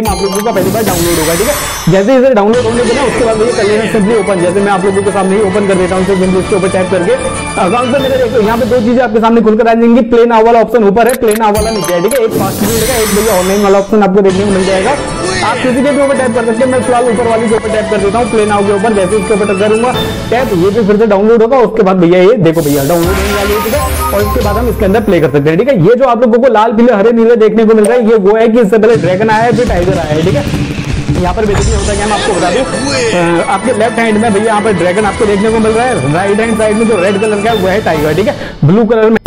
Game आप लोगों का पहली बार डाउनलोड होगा, ठीक है? जैसे इसे डाउनलोड होने के उसके बाद ये कर लेना सिंपली ओपन जैसे मैं आप लोगों के सामने ही ओपन कर देता हूँ सिंपली उसके ऊपर टैप करके। अकाउंट से मेरे यहाँ पे दो चीज़ें आपके सामने खुलकर आ जाएँगी प्लेन वाला ऑप्शन ऊपर है प्लेन वाला नीचे है, ठीक है? एक फास्ट मिलेगा एक भैया ऑनलाइन वाला ऑप्शन आपको देखने को मिल जाएगा। आप किसी के भी ऊपर टाइप कर सकते हैं। मैं फ़िलहाल ऊपर वाली के ऊपर टाइप कर देता हूँ। प्ले नाउ के ऊपर, जैसे इसके ऊपर करूँगा टैप ये भी फिर से डाउनलोड होगा। उसके बाद भैया ये, देखो भैया डाउनलोड होने वाली है, ठीक है? और इसके बाद हम इसके अंदर प्ले कर सकते हैं, ठीक है? ये जो आप लोगों को लाल, पीले, हरे, नीले देखने को मिल रहा है, ये वो है कि इससे पहले ड्रैगन आया है, फिर टाइगर आया है, ठीक है? यहाँ पर बेसिकली होता है क्या मैं आपको बता दूँ आपके लेफ़्ट हैंड में भैया यहाँ पर ड्रैगन आपको देखने को मिल रहा है। राइट हैंड साइड में जो रेड कलर का है, वो है टाइगर ठीक है? ब्लू कलर में